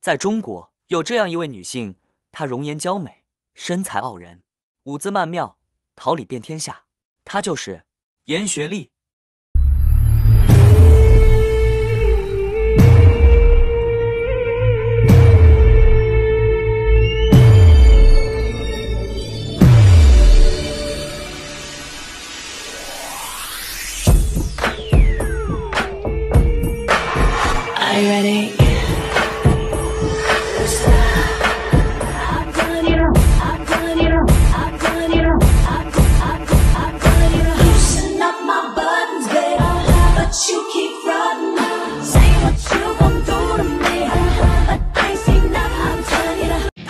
在中国有这样一位女性，她容颜娇美，身材傲人，舞姿曼妙，桃李遍天下。她就是严学丽。Are you ready?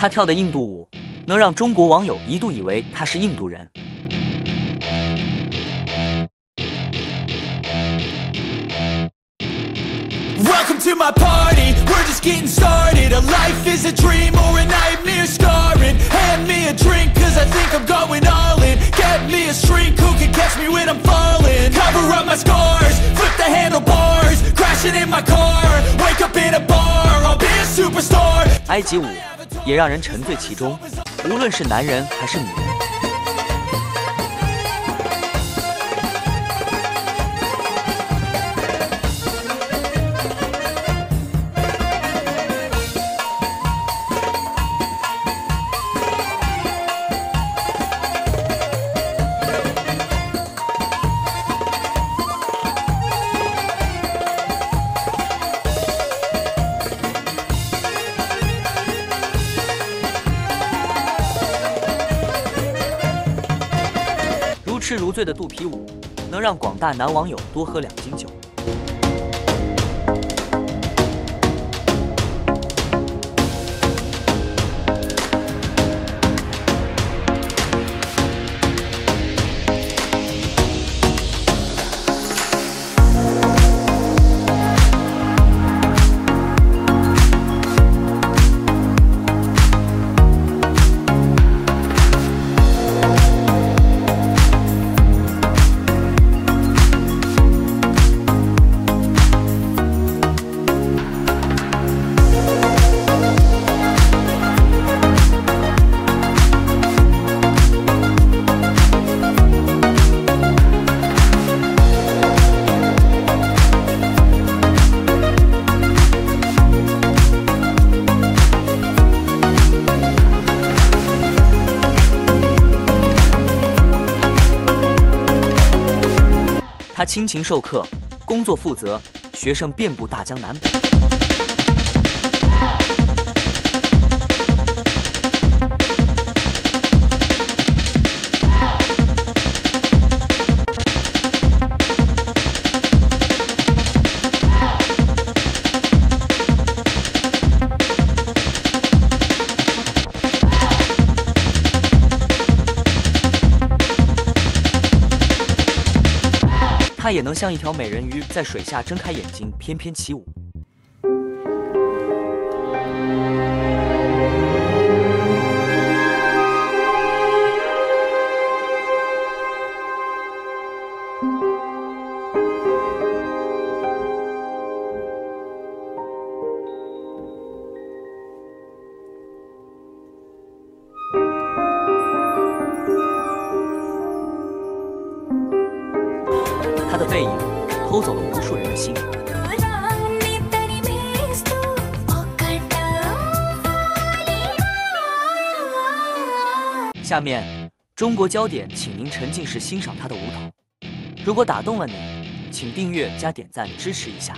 you know. 她跳的印度舞能让中国网友一度以为她是印度人。 Welcome to my party, we're just getting started A life is a dream or a nightmare scarring Hand me a drink cause I think I'm going all in Get me a shrink who can catch me when I'm falling Cover up my scars, flip the handlebars Crashing in my car, wake up in a bar I'll be a superstar 埃及舞 也让人沉醉其中，无论是男人还是女人。如痴如醉的肚皮舞，能让广大男网友多喝两斤酒。亲情授课，工作负责，学生遍布大江南北。也能像一条美人鱼，在水下睁开眼睛，翩翩起舞。偷走了无数人的心。下面，中国焦点，请您沉浸式欣赏他的舞蹈。如果打动了你，请订阅加点赞支持一下。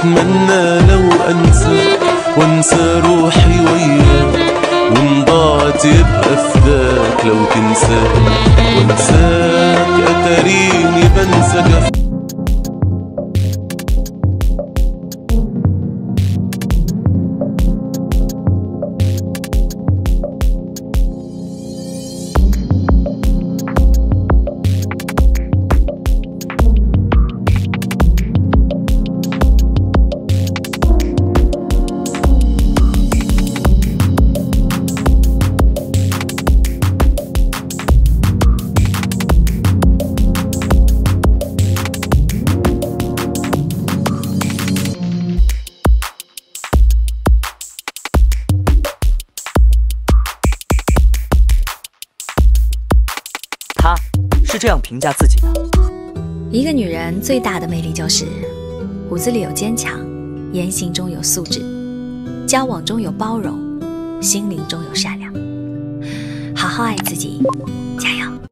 أتمنى لو أنسى وأنسى روحي وياك وإن ضاعت يبقى فداك لو تنساك وأنساك اتريني بنساك 是这样评价自己的：一个女人最大的魅力就是，骨子里有坚强，言行中有素质，交往中有包容，心灵中有善良。好好爱自己，加油！